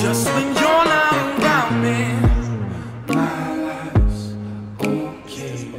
Just when you're not around me, my life's okay.